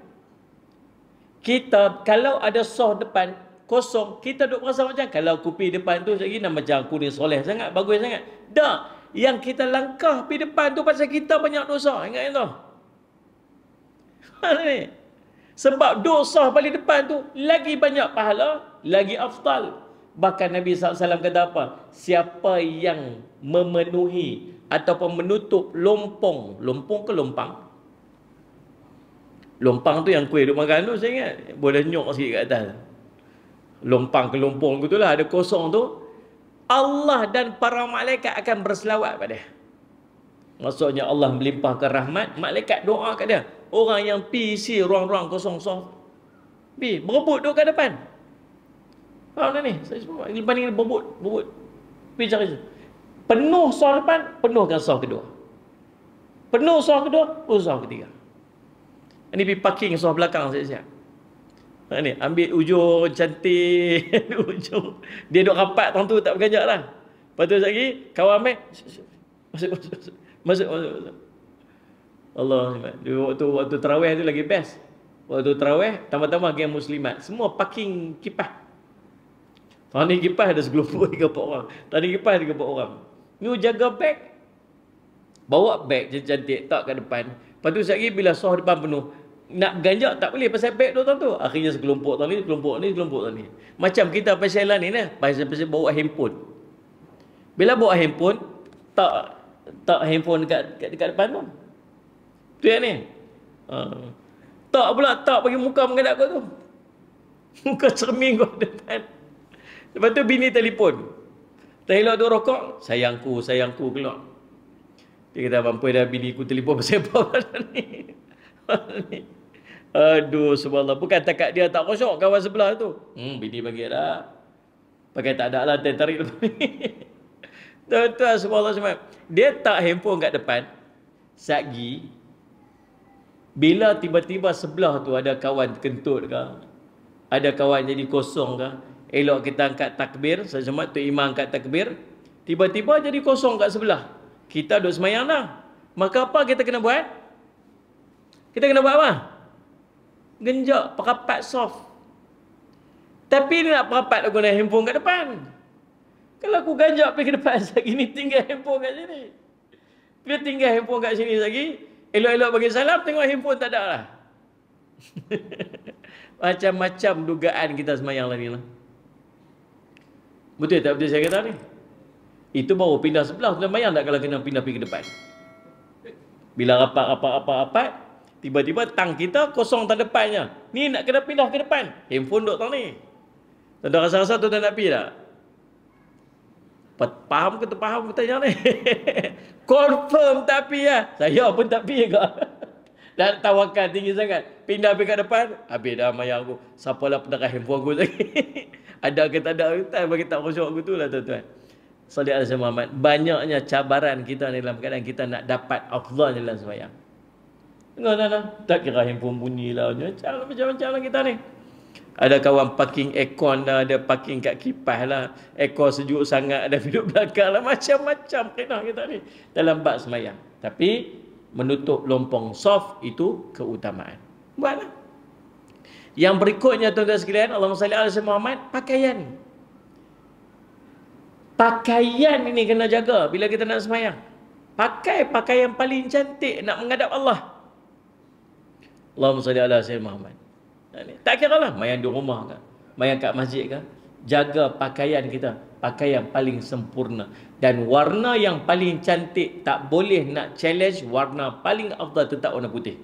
Speaker 1: Kita kalau ada soh depan, kosong. Kita duk rasa macam kalau aku pergi depan tu lagi nak macam aku ni soleh sangat bagus sangat. Dah. Yang kita langkah pergi depan tu pasal kita banyak dosa. Ingat itu sebab dosa paling depan tu lagi banyak pahala lagi afdal. Bahkan Nabi SAW kata apa? Siapa yang memenuhi ataupun menutup lompong lompong ke lompang? Lompang tu yang kuih duk makan tu saya ingat. Boleh nyok sikit kat atas lompang ke lompong gitu lah ada kosong tu Allah dan para malaikat akan berselawat pada dia. Maksudnya Allah melimpahkan rahmat malaikat doa kat dia. Orang yang pi isi ruang-ruang kosong soft. Pi berebut duduk kat depan. Faham tak ni? Saya semua ini banding berebut berebut. Pi cari penuh soft depan penuhkan soft kedua. Penuh soft kedua penuh soft ketiga. Ini pi parking soft belakang saya siap Ha, ni, ambil ujung cantik. ujung. Dia duduk rapat tang tu tak berganjak lah. Lepas tu lagi, kawan ambil. Masuk, masuk, masuk. Masuk, masuk. Allah. Waktu, waktu terawih tu lagi best. Waktu terawih, tambah-tambah geng muslimat. Semua parking kipah. Tahun ni kipah ada 10 34 orang. Tahun ni kipah ada 34 orang. You jaga beg. Bawa beg cantik tak kat depan. Lepas tu lagi bila soh depan penuh nak ganjak tak boleh pasal beg tu tu. Akhirnya sekelompok tadi, sekelompok ni, sekelompok tadi. Macam kita pasal ni nah, pasal pasal bawa handphone. Bila bawa handphone, tak tak handphone dekat dekat, dekat depan tu. Tu yang ni. Uh, tak pula tak bagi muka menghadap kau tu. Muka cermin kau depan. Lepas tu bini telefon. Tak tu rokok, sayangku, sayangku keluar. Dia kata, mampu dah bini ku telefon pasal apa ni. Aduh subhanallah. Bukan takat dia tak kosong kawan sebelah tu. Hmm bini bagi dah Pakai tak ada lah tarik lepas ni. Tuan-tuan subhanallah semua. Dia tak handphone kat depan. Sagi Bila tiba-tiba sebelah tu ada kawan kentut ke Ada kawan jadi kosong ke Elok kita angkat takbir Sejumlah tu imam angkat takbir. Tiba-tiba jadi kosong kat sebelah. Kita duduk semayang dah. Maka apa kita kena buat? Kita kena buat apa? Genjak perapat soft. Tapi dia nak perapat aku nak handphone kat depan. Kalau aku ganjak pergi ke depan lagi ni tinggal handphone kat sini. Dia tinggal handphone kat sini lagi, elok-elok bagi salam tengok handphone tak ada lah. Macam-macam dugaan kita semayang lagi lah. Betul tak betul saya kata ni? Itu baru pindah sebelah. Sudah bayang tak kalau kena pindah pergi ke depan? Bila rapat, rapat, rapat, rapat. Tiba-tiba tang kita kosong tang depannya. Ni nak kena pindah ke depan. Handphone duk tang ni. Tuan rasa-rasa tu tak nak pergi tak? Faham ke tak faham tanya ni? Confirm tak pergi lah. Saya pun tak pergi ke. Dan tawakal tinggi sangat. Pindah pergi ke depan. Habis dah maya aku. Siapa lah pendekat handphone aku lagi. ada ke tak ada. Tak bagi tak kosong aku tu lah tuan-tuan. Salih Al Muhammad. Banyaknya cabaran kita dalam keadaan kita nak dapat Allah dalam semayang. Tengok tak Tak kira handphone bunyi lah. Macam-macam lah kita ni. Ada kawan parking aircon dah, ada parking kat kipas lah. Aircon sejuk sangat, ada duduk belakang lah. Macam-macam kena kita ni. Dalam bak semayang. Tapi, menutup lompong soft itu keutamaan. Buatlah. Yang berikutnya tuan-tuan sekalian, Allah SWT Muhammad, pakaian. Pakaian ini kena jaga bila kita nak semayang. Pakai pakaian paling cantik nak menghadap Allah. Allahumma salli ala sayyidina Muhammad. Tak kira lah mayan di rumah ke, mayan kat masjid ke. Jaga pakaian kita, pakaian paling sempurna. Dan warna yang paling cantik, tak boleh nak challenge warna paling afdal tetap warna putih.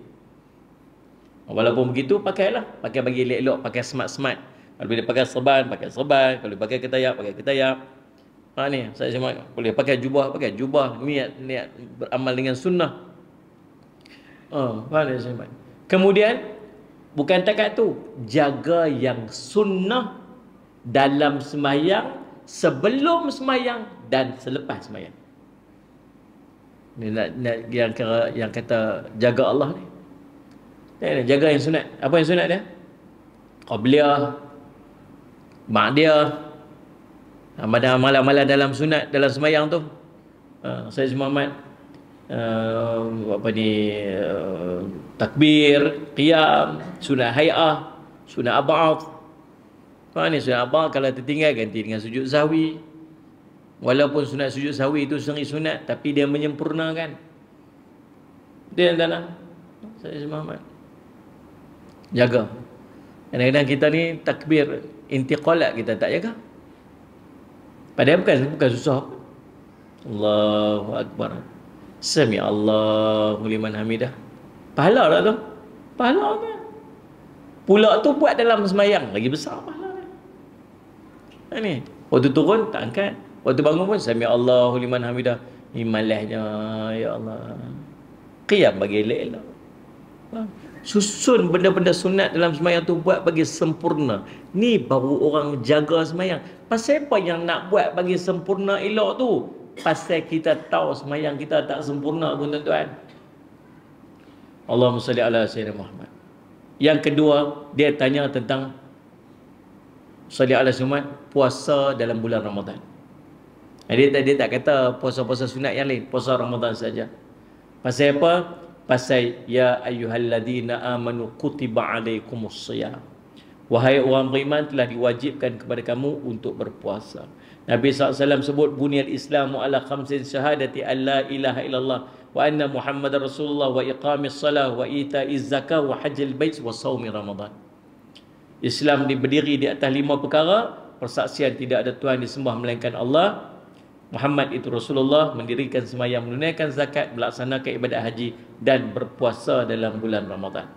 Speaker 1: Walaupun begitu, pakailah. Pakai bagi elok-elok, pakai smart-smart. Kalau boleh pakai serban, pakai serban. Kalau pakai ketayap, pakai ketayap. Ha ni, saya semua boleh pakai jubah, pakai jubah. Niat, niat beramal dengan sunnah. Oh, faham saya Kemudian, Bukan takat tu. Jaga yang sunnah dalam semayang, sebelum semayang dan selepas semayang. Ini nak, nak yang, kira, yang kata jaga Allah ni. Jaga yang sunat. Apa yang sunat dia? Qabliyah. Mak dia. Malam-malam dalam sunat, dalam semayang tu. Uh, saya Muhammad uh, apa ni uh, takbir, qiyam, sunat hay'ah, sunat ab'ad. Apa ni sunat ab'ad kalau tertinggal ganti dengan sujud sahwi. Walaupun sunat sujud sahwi itu sering sunat tapi dia menyempurnakan. Dia yang tanah. Saya Muhammad. Jaga. Kadang-kadang kita ni takbir intiqalat kita tak jaga. Padahal bukan bukan susah. Allahu akbar. Sami Allahu liman hamidah. Pahala tak tu? Pahala tu. Pula tu buat dalam semayang. Lagi besar pahala dia. Ini. Waktu turun tak angkat. Waktu bangun pun Sami Allahu liman hamidah. Imalahnya ya Allah. Qiyam bagi elok-elok. Susun benda-benda sunat dalam semayang tu buat bagi sempurna. Ni baru orang jaga semayang. Pasal apa yang nak buat bagi sempurna elok tu? Pasal kita tahu semayang kita tak sempurna pun tuan-tuan. Allahumma salli ala sayyidina Muhammad. Yang kedua, dia tanya tentang salli ala Muhammad puasa dalam bulan Ramadan. Dia tak, dia tak kata puasa-puasa sunat yang lain, puasa Ramadan saja. Pasal apa? Pasal ya ayyuhalladzina amanu kutiba alaikumus shiyam. Wahai orang beriman telah diwajibkan kepada kamu untuk berpuasa. Nabi SAW sebut bunyal Islam ala khamsin syahadati an la ilaha illallah wa anna Muhammad Rasulullah wa iqamis salah wa ita'iz zakah wa hajjil bait wa sawmi Ramadan. Islam berdiri di atas lima perkara, persaksian tidak ada tuhan disembah melainkan Allah. Muhammad itu Rasulullah mendirikan semayang menunaikan zakat, melaksanakan ibadat haji dan berpuasa dalam bulan Ramadan.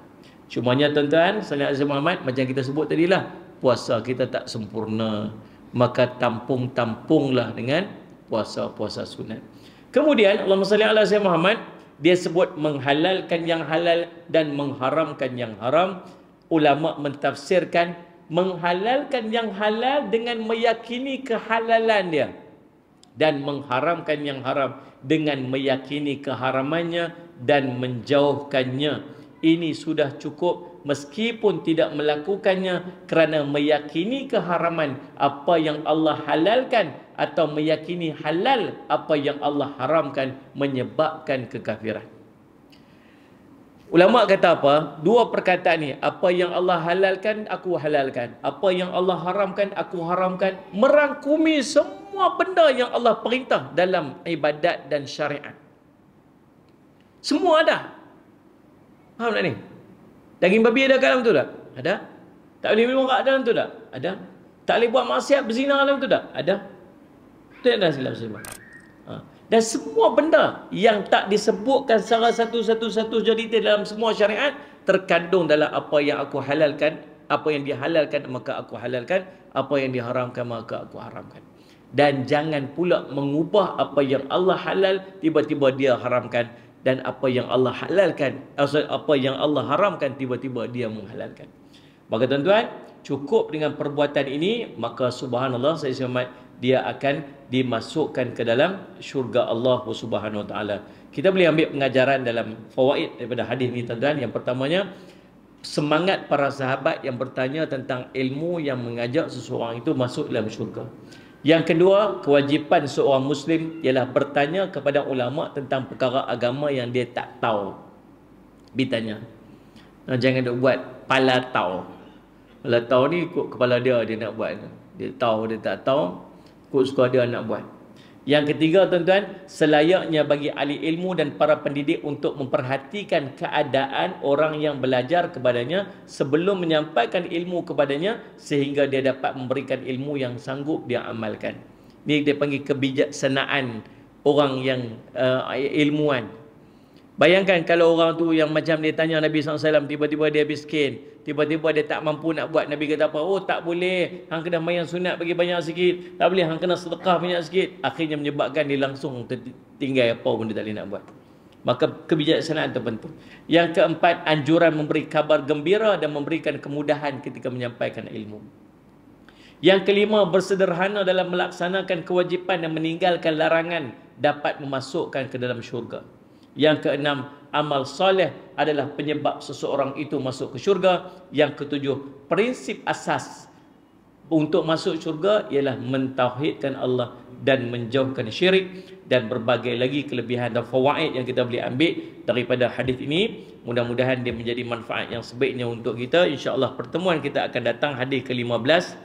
Speaker 1: Cumanya tuan-tuan, sallallahu alaihi Muhammad macam kita sebut tadi lah, puasa kita tak sempurna maka tampung-tampunglah dengan puasa-puasa sunat. Kemudian Allah salli ala sayyidina Muhammad dia sebut menghalalkan yang halal dan mengharamkan yang haram. Ulama mentafsirkan menghalalkan yang halal dengan meyakini kehalalan dia dan mengharamkan yang haram dengan meyakini keharamannya dan menjauhkannya. Ini sudah cukup meskipun tidak melakukannya kerana meyakini keharaman apa yang Allah halalkan atau meyakini halal apa yang Allah haramkan menyebabkan kekafiran. Ulama kata apa? Dua perkataan ni, apa yang Allah halalkan aku halalkan, apa yang Allah haramkan aku haramkan, merangkumi semua benda yang Allah perintah dalam ibadat dan syariat. Semua ada. Faham tak ni? Daging babi ada dalam tu tak? Ada. Tak boleh minum kat dalam tu tak? Ada. Tak boleh buat maksiat berzina dalam tu tak? Ada. Itu yang dah silap silap. Ha. Dan semua benda yang tak disebutkan secara satu-satu-satu jadi dalam semua syariat terkandung dalam apa yang aku halalkan, apa yang dihalalkan maka aku halalkan, apa yang diharamkan maka aku haramkan. Dan jangan pula mengubah apa yang Allah halal tiba-tiba dia haramkan dan apa yang Allah halalkan, apa yang Allah haramkan tiba-tiba dia menghalalkan. Maka tuan-tuan, cukup dengan perbuatan ini maka subhanallah saya selamat dia akan dimasukkan ke dalam syurga Allah Subhanahu Taala. Kita boleh ambil pengajaran dalam fawaid daripada hadis ini tuan-tuan. Yang pertamanya semangat para sahabat yang bertanya tentang ilmu yang mengajak seseorang itu masuk dalam syurga. Yang kedua, kewajipan seorang muslim ialah bertanya kepada ulama tentang perkara agama yang dia tak tahu. Ditanya. Jangan duk buat pala tahu. Pala tahu ni ikut kepala dia dia nak buat. Dia tahu dia tak tahu Kut suka dia nak buat. Yang ketiga tuan-tuan, selayaknya bagi ahli ilmu dan para pendidik untuk memperhatikan keadaan orang yang belajar kepadanya sebelum menyampaikan ilmu kepadanya sehingga dia dapat memberikan ilmu yang sanggup dia amalkan. Ini dia panggil kebijaksanaan orang yang uh, ilmuwan. Bayangkan kalau orang tu yang macam dia tanya Nabi SAW tiba-tiba dia miskin. Tiba-tiba dia tak mampu nak buat. Nabi kata apa? Oh tak boleh. Hang kena mayan sunat bagi banyak sikit. Tak boleh. Hang kena sedekah banyak sikit. Akhirnya menyebabkan dia langsung tinggal apa pun dia tak boleh nak buat. Maka kebijaksanaan terpenting. Yang keempat, anjuran memberi kabar gembira dan memberikan kemudahan ketika menyampaikan ilmu. Yang kelima, bersederhana dalam melaksanakan kewajipan dan meninggalkan larangan dapat memasukkan ke dalam syurga. Yang keenam, amal soleh adalah penyebab seseorang itu masuk ke syurga. Yang ketujuh, prinsip asas untuk masuk syurga ialah mentauhidkan Allah dan menjauhkan syirik dan berbagai lagi kelebihan dan fawaid yang kita boleh ambil daripada hadis ini. Mudah-mudahan dia menjadi manfaat yang sebaiknya untuk kita. InsyaAllah pertemuan kita akan datang hadis ke-15.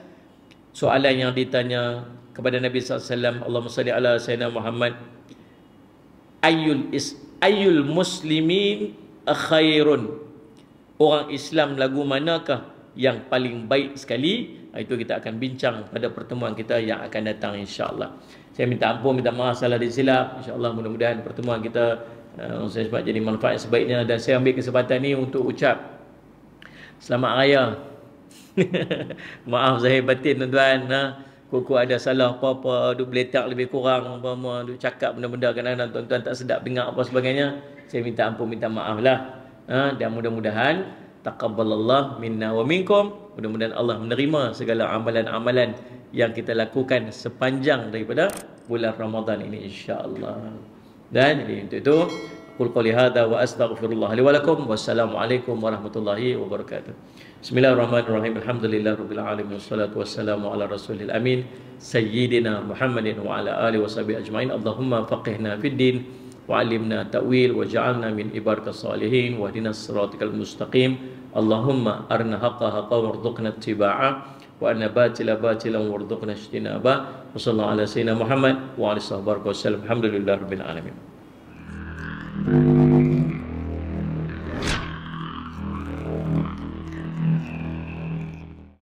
Speaker 1: Soalan yang ditanya kepada Nabi SAW, Allahumma salli ala Sayyidina Muhammad. Ayul is ayul muslimin khairun? Orang Islam lagu manakah yang paling baik sekali? Ah, itu kita akan bincang pada pertemuan kita yang akan datang insya-Allah. Saya minta ampun minta maaf salah disilap insya-Allah mudah-mudahan pertemuan kita uh, saya sebab jadi manfaat sebaiknya. Dan saya ambil kesempatan ni untuk ucap selamat raya. Maaf zahir batin tuan-tuan. Ha? Koko ada salah apa-apa, duk beletak lebih kurang, apa-apa, duk cakap benda-benda kadang-kadang tuan-tuan tak sedap dengar apa sebagainya. Saya minta ampun, minta maaf lah. Ha? Dan mudah-mudahan, taqabbalallah minna wa minkum. Mudah-mudahan Allah menerima segala amalan-amalan yang kita lakukan sepanjang daripada bulan Ramadan ini insya-Allah. Dan jadi untuk itu, qul qali hadza wa astaghfirullah li. Wassalamualaikum warahmatullahi wabarakatuh. بسم الله الرحمن الرحيم الحمد لله رب العالمين والصلاة والسلام على رسول الأمين سيدنا محمد وعلى آله وصحبه أجمعين اللهم فقهنا في الدين وعلمنا تأويل وجعلنا من إبارك الصالحين وهدنا صراطك المستقيم اللهم أرنا حق حقا وارزقنا اتباعه وأرنا باطلا باطلا وارزقنا اجتنابه وصلى على سيدنا محمد وعلى صحبه وسلم الحمد لله رب العالمين Thank you.